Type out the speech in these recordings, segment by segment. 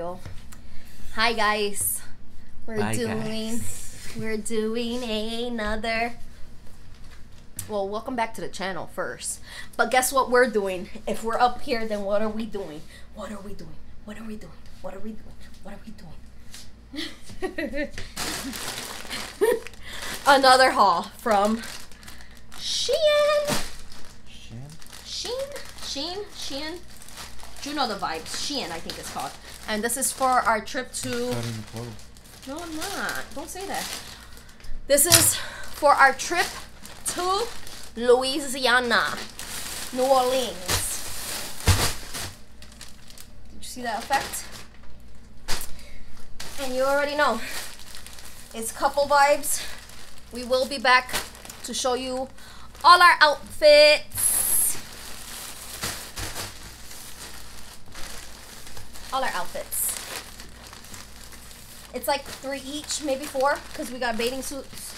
Hi guys. We're doing guys. we're doing another well, welcome back to the channel first. But guess what we're doing? If we're up here, then what are we doing? What are we doing? What are we doing? What are we doing? What are we doing? Another haul from Shein. Shin? Sheen, Sheen, Shein. Do you know the vibes. Shein, I think it's called. And this is for our trip to. Cutting the clothes. No, I'm not. Don't say that. This is for our trip to Louisiana, New Orleans. Did you see that effect? And you already know. It's couple vibes. We will be back to show you all our outfits. All our outfits. It's like three each, maybe four, because we got bathing suits.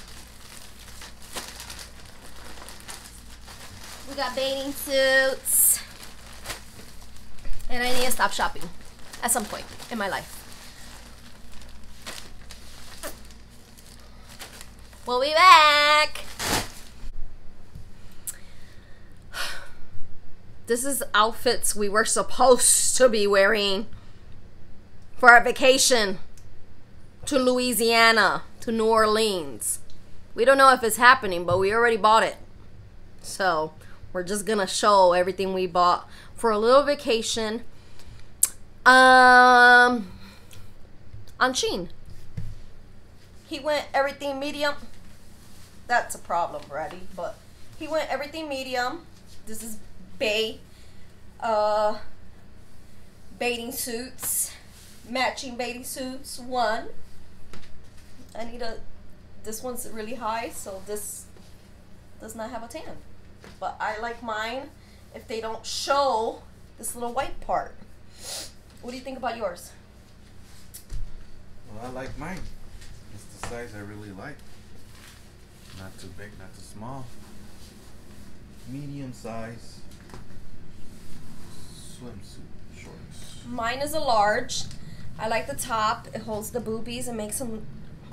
We got bathing suits. And I need to stop shopping at some point in my life. We'll be back. This is outfits we were supposed to be wearing for our vacation to Louisiana, to New Orleans. We don't know if it's happening, but we already bought it. So, we're just gonna show everything we bought for a little vacation. Um, on Shein. He went everything medium. That's a problem, Brady. But he went everything medium. This is Bay. Uh, bathing suits, matching bathing suits. One. I need a. This one's really high, so this does not have a tan. But I like mine if they don't show this little white part. What do you think about yours? Well, I like mine. It's the size I really like. Not too big, not too small. Medium size swimsuit shorts. Mine is a large. I like the top. It holds the boobies and makes them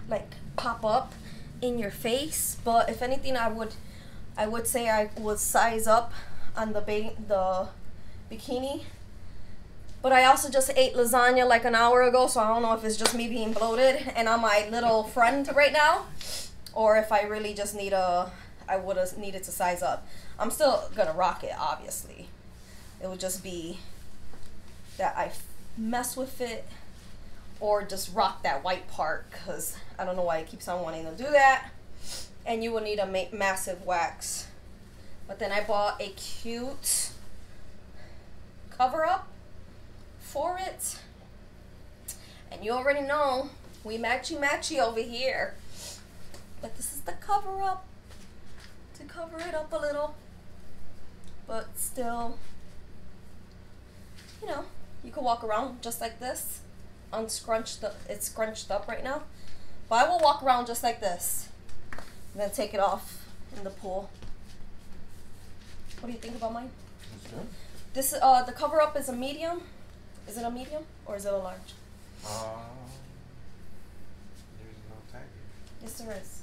like pop up in your face. But if anything, I would, I would say I would size up on the ba- the bikini. But I also just ate lasagna like an hour ago, so I don't know if it's just me being bloated and I'm my little friend right now, or if I really just need a, I would have needed to size up. I'm still gonna rock it, obviously. It would just be that I mess with it or just rock that white part because I don't know why it keeps on wanting to do that. And you will need a ma- massive wax. But then I bought a cute cover up for it. And you already know we matchy matchy over here. But this is the cover up to cover it up a little. But still, you know, you can walk around just like this. Unscrunched, the, it's scrunched up right now. But I will walk around just like this. And then take it off in the pool. What do you think about mine? This, uh, the cover up is a medium. Is it a medium or is it a large? Uh, there's no tag here. Yes, there is.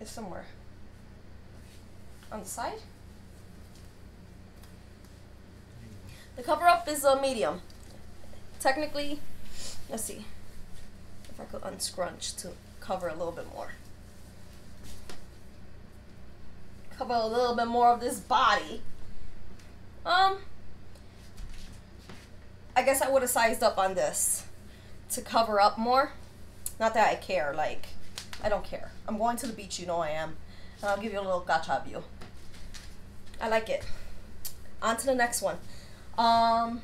It's somewhere. On the side? The cover up is a medium. Technically, let's see if I could unscrunch to cover a little bit more. Cover a little bit more of this body. Um, I guess I would have sized up on this to cover up more. Not that I care, like, I don't care. I'm going to the beach, you know I am. And I'll give you a little gotcha view. I like it. On to the next one. Um,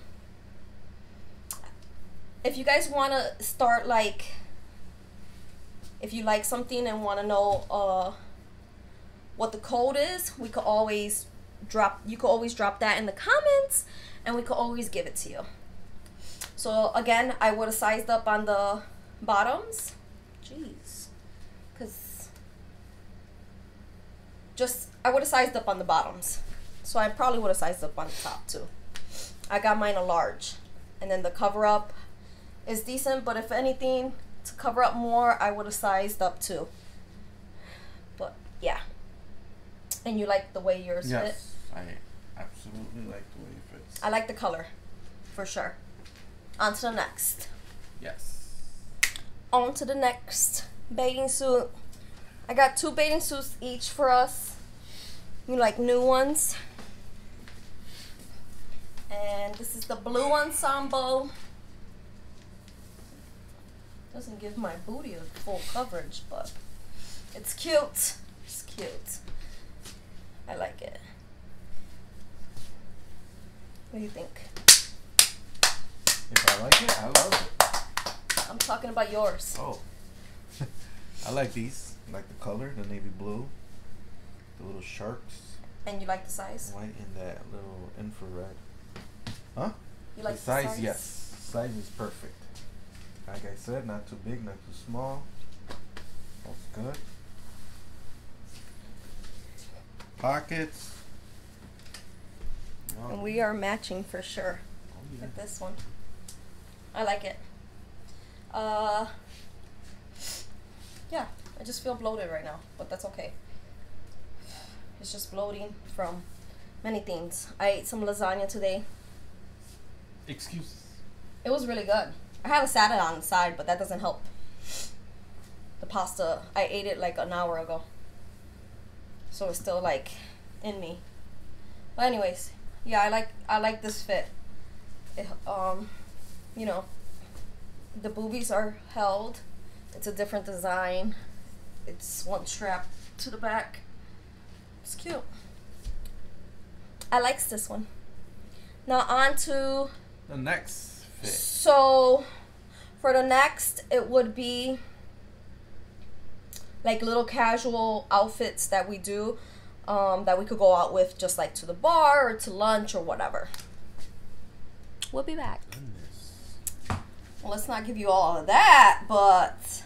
if you guys want to start, like, if you like something and want to know uh, what the code is, we could always drop, you could always drop that in the comments and we could always give it to you. So again, I would have sized up on the bottoms. Jeez. Because just, I would have sized up on the bottoms. So I probably would have sized up on the top too. I got mine a large. and then the cover up is decent. But if anything, to cover up more, I would have sized up too. But yeah. And you like the way yours fit? Yes, I absolutely like the way it fits. I like the color, for sure. On to the next. yes. On to the next bathing suit. I got two bathing suits each for us. You like new ones. And this is the blue ensemble. Doesn't give my booty a full coverage, but it's cute. It's cute. I like it. What do you think? If I like it, I love it. I'm talking about yours. Oh. I like these. I like the color, the navy blue, the little sharks, And you like the size? white, and that little infrared. Huh? You like the size, yes. Size is perfect. Like I said, not too big, not too small. That's good. Pockets. Oh, And we are matching for sure. oh, yeah. with this one. I like it. Uh, yeah, I just feel bloated right now, but that's okay. It's just bloating from many things. I ate some lasagna today. Excuses. It was really good. I have a salad on the side, but that doesn't help. The pasta, I ate it like an hour ago. So it's still like in me. But anyways, yeah, I like I like this fit. It, um, you know, the boobies are held. It's a different design. It's one strap to the back. It's cute. I likes this one. Now on to The next fit. so, for the next, it would be like little casual outfits that we do um, that we could go out with just like to the bar or to lunch or whatever. We'll be back. Goodness. Well, let's not give you all of that, but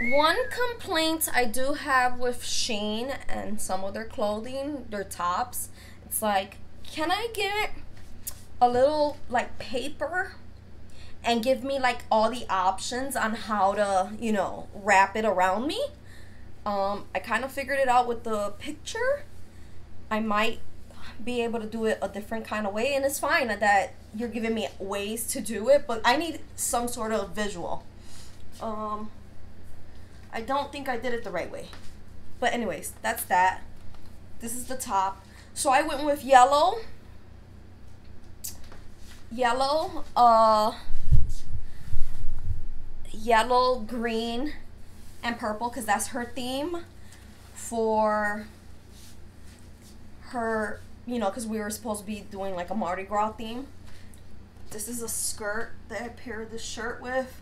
one complaint I do have with Shein and some of their clothing, their tops, it's like, can I get a little like paper and give me like all the options on how to, you know, wrap it around me? Um, I kind of figured it out with the picture. I might be able to do it a different kind of way, and it's fine that you're giving me ways to do it, but I need some sort of visual. Um, I don't think I did it the right way. But, anyways, that's that. This is the top. So, I went with yellow. Yellow, uh, yellow, green, and purple because that's her theme for her, you know, because we were supposed to be doing like a Mardi Gras theme. This is a skirt that I paired this shirt with,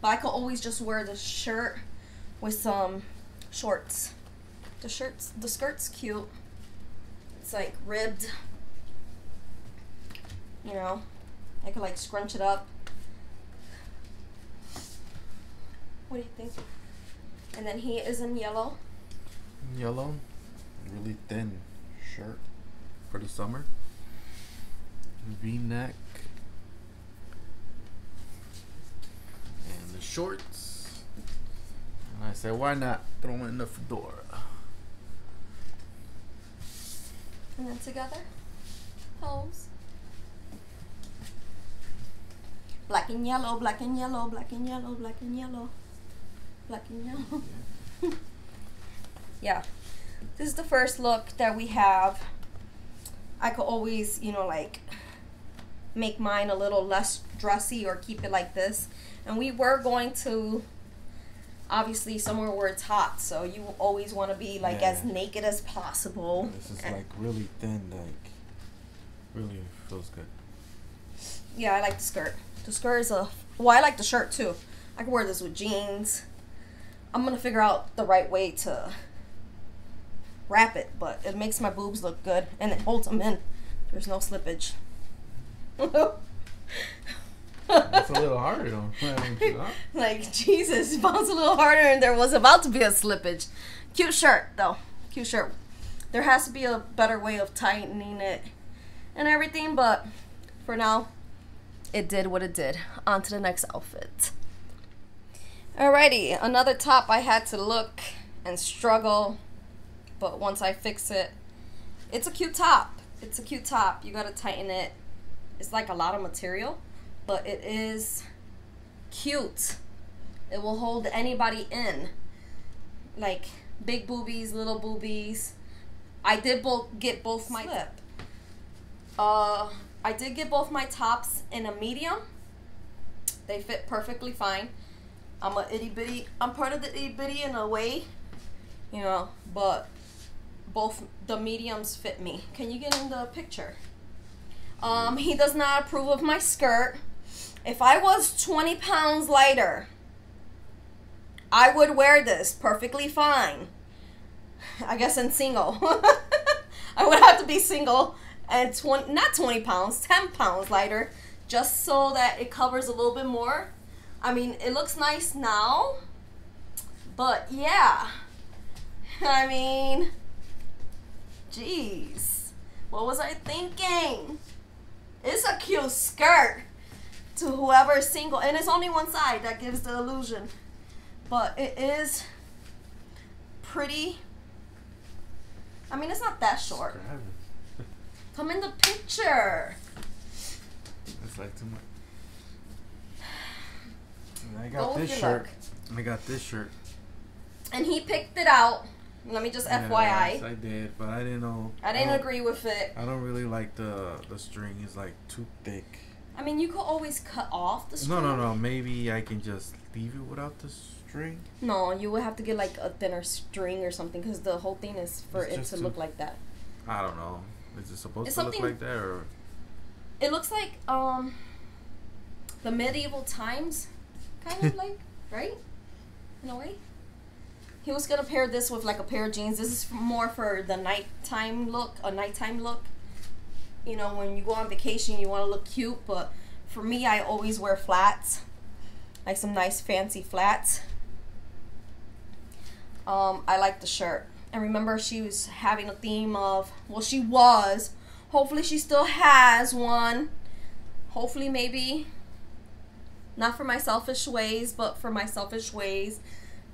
but I could always just wear the shirt with some shorts. The shirt's the skirt's cute. It's like ribbed. You know, I could like scrunch it up. What do you think? And then he is in yellow. Yellow, really thin shirt for the summer. V neck. And the shorts. And I said, why not throw in the fedora? And then together, pose. Black and yellow, black and yellow, black and yellow, black and yellow, black and yellow. yeah. This is the first look that we have. I could always, you know, like make mine a little less dressy or keep it like this. And we were going to obviously somewhere where it's hot, so you always want to be like as naked as possible. This is And- like really thin, like really feels good. Yeah, I like the skirt. The skirt is a. Well, I like the shirt too. I can wear this with jeans. I'm gonna figure out the right way to wrap it, but it makes my boobs look good and it holds them in. There's no slippage. That's a little harder though. Like Jesus, bounced a little harder, and there was about to be a slippage. Cute shirt though, cute shirt. There has to be a better way of tightening it and everything, but for now, it did what it did. On to the next outfit. Alrighty, another top I had to look and struggle, but once I fix it, it's a cute top. It's a cute top. You gotta tighten it. It's like a lot of material, but it is cute. It will hold anybody in. Like big boobies, little boobies. I did both get both my slip. Uh, I did get both my tops in a medium. They fit perfectly fine. I'm a itty bitty. I'm part of the itty bitty in a way, you know. But both the mediums fit me. Can you get in the picture? Um, he does not approve of my skirt. If I was 20 pounds lighter, I would wear this perfectly fine. I guess in single. I would have to be single and 20, not 20 pounds, 10 pounds lighter, just so that it covers a little bit more. I mean, it looks nice now, but yeah. I mean, jeez. What was I thinking? It's a cute skirt to whoever's single, and it's only one side that gives the illusion. But it is pretty. I mean, it's not that short. Come in the picture. It's like too much. I got this shirt. luck. I got this shirt. And he picked it out. Let me just Yes, FYI. I did, but I didn't know. I didn't don't- agree with it. I don't really like the the string. It's like too thick. I mean, you could always cut off the string. No, no, no. Maybe I can just leave it without the string. No, you would have to get like a thinner string or something because the whole thing is for It's it to too- look like that. I don't know. Is it supposed It's to look something- like that or? It looks like um the medieval times, kind of like, right? In a way. He was gonna pair this with like a pair of jeans. This is more for the nighttime look, a nighttime look. You know, when you go on vacation, you want to look cute, but for me, I always wear flats, like some nice fancy flats. Um, I like the shirt. And remember, she was having a theme of, well, she was. Hopefully, she still has one. Hopefully, maybe not for my selfish ways, but for my selfish ways.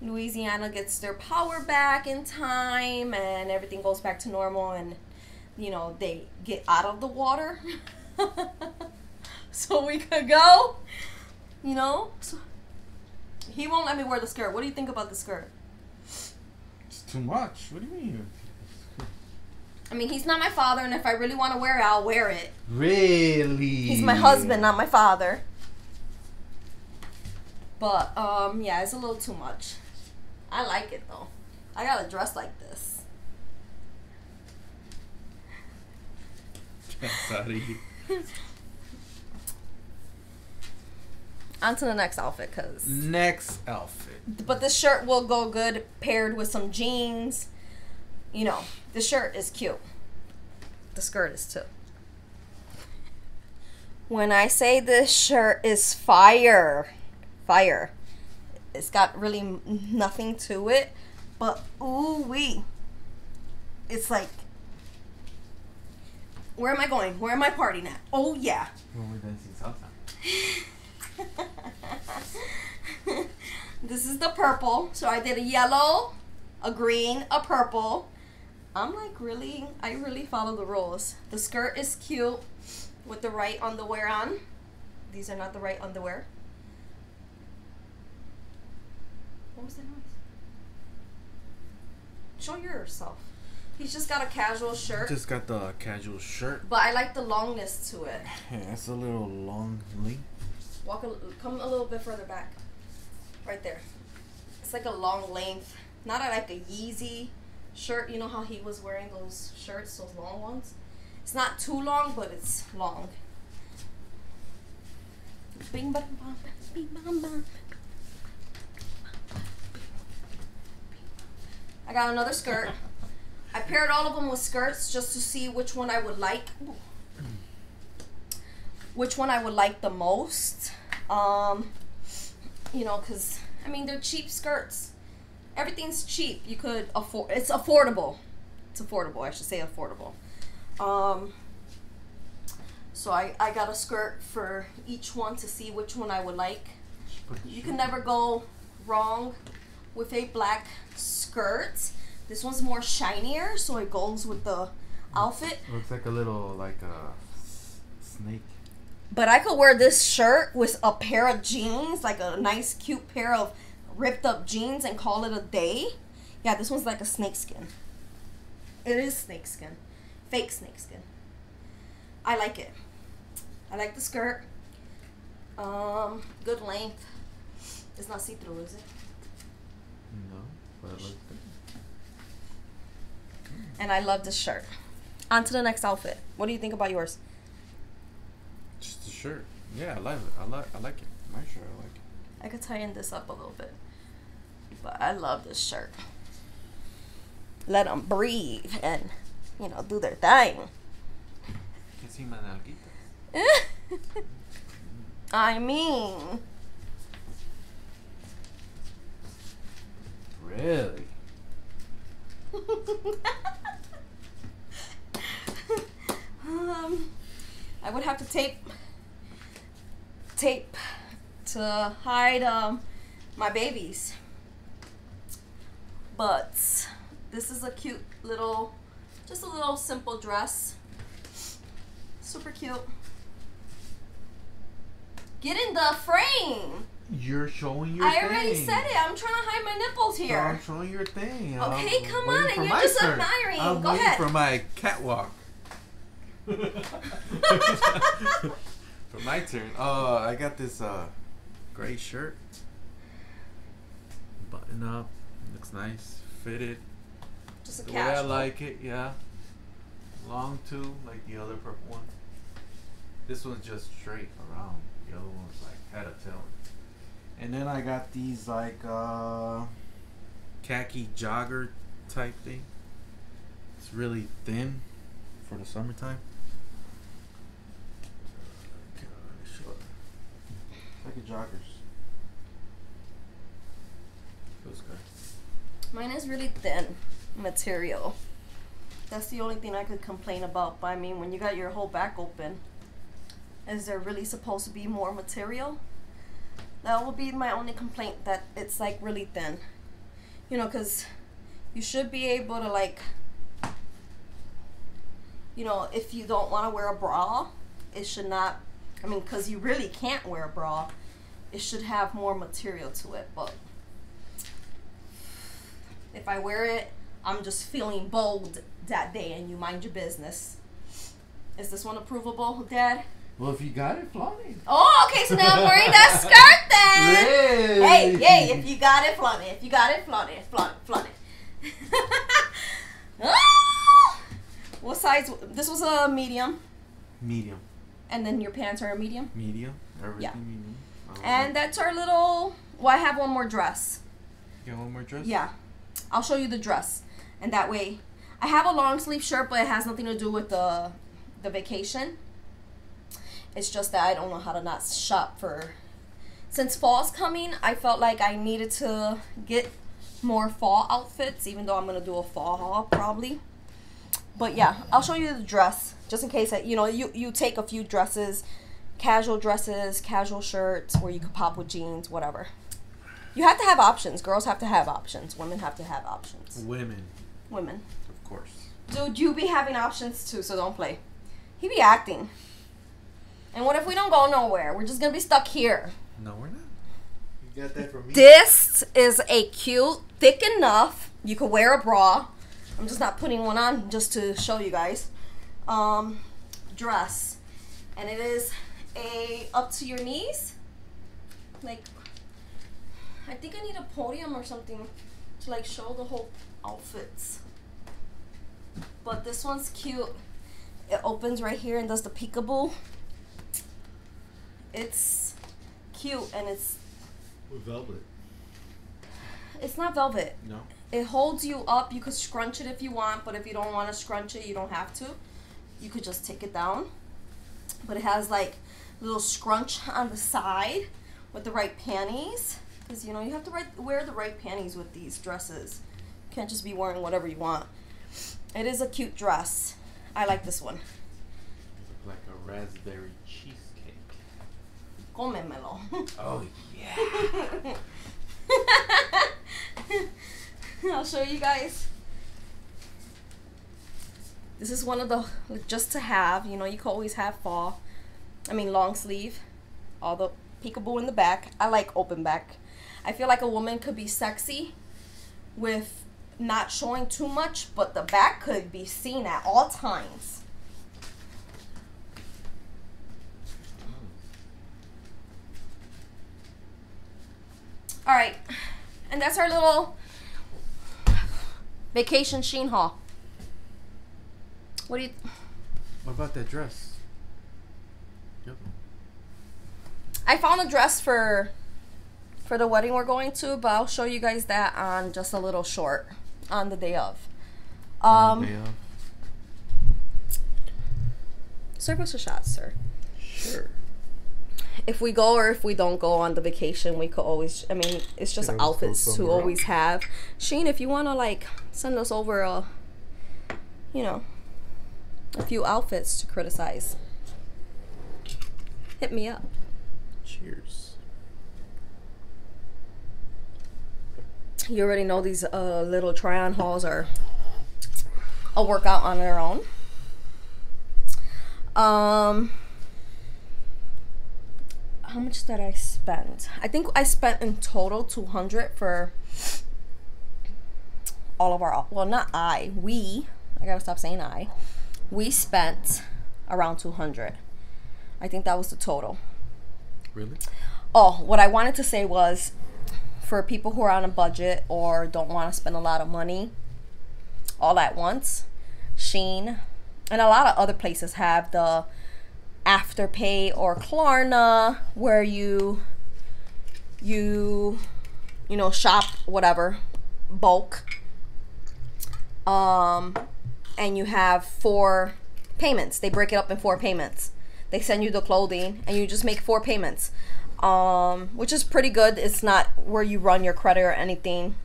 Louisiana gets their power back in time and everything goes back to normal and you know they get out of the water so we could go you know so he won't let me wear the skirt what do you think about the skirt It's too much. What do you mean? i mean he's not my father and if i really want to wear it i'll wear it Really? he's my husband not my father but um yeah it's a little too much. I like it though. I gotta dress like this. Sorry. on to the next outfit because Next outfit. but this shirt will go good paired with some jeans. You know the shirt is cute. The skirt is too. When i say this shirt is fire fire it's got really nothing to it but ooh wee it's like where am i going where am i partying at oh yeah When we dancing salsa. this is the purple. So I did a yellow, a green, a purple. I'm like really, I really follow the rules. The skirt is cute with the right underwear on. These are not the right underwear. What was that noise? Show yourself. He's just got a casual shirt, Just got the casual shirt. but I like the longness to it. Yeah, it's a little long length. Walk a, come a little bit further back. Right there. It's like a long length. Not a, like a Yeezy shirt. You know how he was wearing those shirts, those long ones? It's not too long, but it's long. Bing bang bang bing bang bang. I got another skirt. I paired all of them with skirts just to see which one I would like. Which one I would like the most. Um, you know, because, I mean, they're cheap skirts. Everything's cheap. You could afford, it's affordable. It's affordable, I should say affordable. Um, So I, I got a skirt for each one to see which one I would like. Just put the You can never go wrong with a black skirt. This one's more shinier, so it goes with the outfit. Looks like a little like a snake. But I could wear this shirt with a pair of jeans, like a nice, cute pair of ripped up jeans, and call it a day. Yeah, this one's like a snakeskin. It is snakeskin, fake snakeskin. I like it. I like the skirt. Um, good length. It's not see through, is it? No, but it looks good. And I love this shirt. On to the next outfit. What do you think about yours? Just a shirt. Yeah, I like it. I like. I like it. My shirt. I like it. I could tighten this up a little bit. But I love this shirt. Let them breathe and, you know, do their thing. Can see my nalguitas. I mean, Really? um, I would have to tape tape to hide um, my babies. But this is a cute little, just a little simple dress. Super cute. Get in the frame. You're showing your. I already thing. said it. I'm trying to hide my nipples here. I'm showing your thing. Okay, I'm come on, and you're just turn. admiring. I'm Go waiting ahead. for my catwalk. for my turn. Oh, I got this uh, gray shirt. Button up. Looks nice. Fitted. Just a The way I like it, yeah. Long too, like the other purple one. This one's just straight around. The other one's like had a tail. And then I got these like uh khaki jogger type thing. It's really thin for the summertime. It's like a joggers. Feels good. Mine is really thin material. That's the only thing I could complain about. But I mean, when you got your whole back open, is there really supposed to be more material? That will be my only complaint that it's like really thin. You know, because you should be able to, like, you know, if you don't want to wear a bra, it should not, I mean, because you really can't wear a bra, it should have more material to it. But if I wear it, I'm just feeling bold that day, and you mind your business. Is this one approvable, Dad? Well, if you got it, flaunt it. Oh, okay. So now I'm wearing that skirt then. Hey, hey! If you got it, flaunt it. If you got it, flaunt it. Flaunt it. Flaunt it. Ah! what size? This was a medium, Medium. and then your pants are a medium. Medium. Everything Yeah. medium. And that's our little. Well, I have one more dress. you got one more dress? Yeah, I'll show you the dress, and that way, I have a long sleeve shirt, but it has nothing to do with the the vacation. It's just that I don't know how to not shop for. Since fall's coming, I felt like I needed to get more fall outfits, even though I'm gonna do a fall haul probably. But yeah, I'll show you the dress just in case that you know you you take a few dresses, casual dresses, casual shirts, where you could pop with jeans, whatever. You have to have options. Girls have to have options. Women have to have options. Women, Women. of course. Dude, you be having options too, so don't play. He be acting. And what if we don't go nowhere? We're just gonna be stuck here. No, we're not. You got that from me? This is a cute, thick enough. You could wear a bra. I'm just not putting one on just to show you guys. Um, dress, and it is a up to your knees. Like, I think I need a podium or something to like show the whole outfits. But this one's cute. It opens right here and does the peekaboo. It's cute and it's With velvet. it's not velvet. No. It holds you up. You could scrunch it if you want, but if you don't want to scrunch it, you don't have to. You could just take it down. But it has like little scrunch on the side with the right panties. Because you know you have to right, wear the right panties with these dresses. You can't just be wearing whatever you want. It is a cute dress. I like this one. Like a raspberry cheesecake. Cómemelo. Oh yeah. I'll show you guys. This is one of the just to have. You know, you can always have fall. I mean, long sleeve. All the peekaboo in the back. I like open back. I feel like a woman could be sexy with not showing too much, but the back could be seen at all times. All right, and that's our little vacation Shein haul. What do you? What about that dress? Yep. I found a dress for for the wedding we're going to, but I'll show you guys that on just a little short on the day of. Um, Day of. serve us a shot, sir. If we go or if we don't go on the vacation, we could always. I mean, it's just outfits to always have. Shein, if you wanna like send us over a, you know, a few outfits to criticize, hit me up. Cheers. You already know these uh, little try-on hauls are a workout on their own. Um, how much did I spend? I think I spent in total two hundred for all of our. Well, not I. We. I gotta stop saying I. We spent around two hundred. I think that was the total. Really? Oh, what I wanted to say was for people who are on a budget or don't want to spend a lot of money all at once, Shein and a lot of other places have the Afterpay or Klarna where you you you know shop whatever bulk um and you have four payments. They break it up in four payments. They send you the clothing and you just make four payments. Um, which is pretty good. It's not where you run your credit or anything.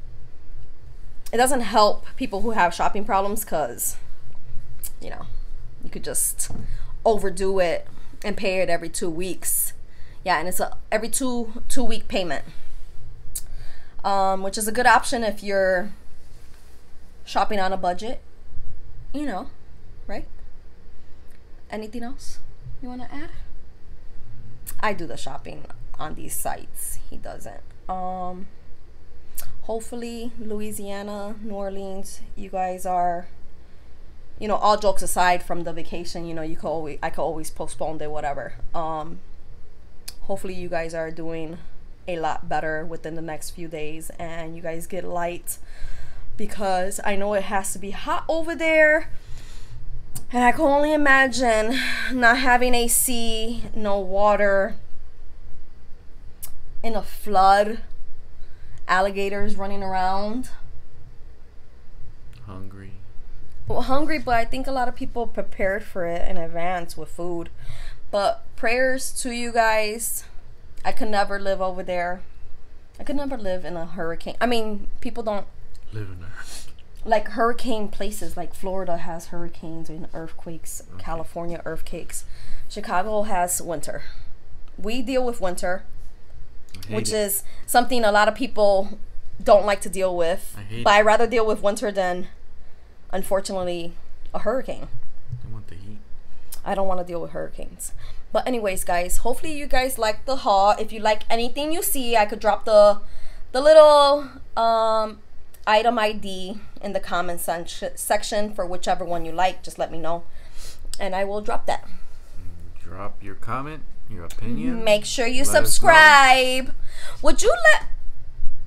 It doesn't help people who have shopping problems cuz you know, you could just overdo it and pay it every 2 weeks. Yeah, and it's a every 2 2 week payment. Um, which is a good option if you're shopping on a budget. You know, right? Anything else you want to add? I do the shopping on these sites. He doesn't. Um hopefully Louisiana, New Orleans, you guys are you know, all jokes aside from the vacation, you know, you could always I could always postpone it whatever. Um hopefully you guys are doing a lot better within the next few days and you guys get light because I know it has to be hot over there. And I can only imagine not having AC, no water, in a flood, alligators running around. Hungry. Well, hungry, but I think a lot of people prepared for it in advance with food. But prayers to you guys. I could never live over there. I could never live in a hurricane. I mean, people don't live in there. like hurricane places like Florida has hurricanes and earthquakes, California earthquakes. Chicago has winter. We deal with winter, which it. is something a lot of people don't like to deal with. I hate But. I rather deal with winter than unfortunately a hurricane. I want the heat. I don't want to deal with hurricanes. But anyways, guys, hopefully you guys like the haul. If you like anything you see, I could drop the the little um item ID in the comment sen- section for whichever one you like. Just let me know, and I will drop that. Drop your comment, your opinion. Make sure you Let subscribe. Would you let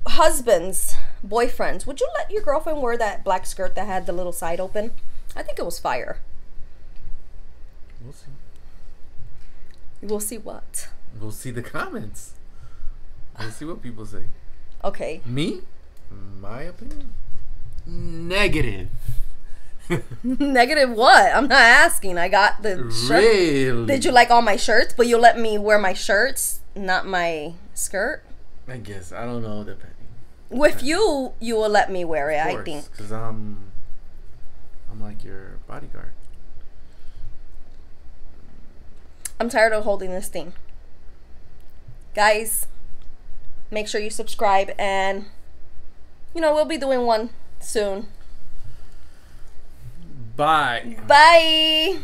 husbands, boyfriends, would you let your girlfriend wear that black skirt that had the little side open? I think it was fire. We'll see. We'll see what. We'll see the comments. We'll see what people say. Okay. Me? My opinion? Negative. Negative what? I'm not asking. I got the shirt. Did you like all my shirts? But you let me wear my shirts, not my skirt. I guess I don't know. Depending. With you, you will let me wear it. Course, I think because I'm, I'm like your bodyguard. I'm tired of holding this thing. Guys, make sure you subscribe and you know we'll be doing one soon. Bye. Bye.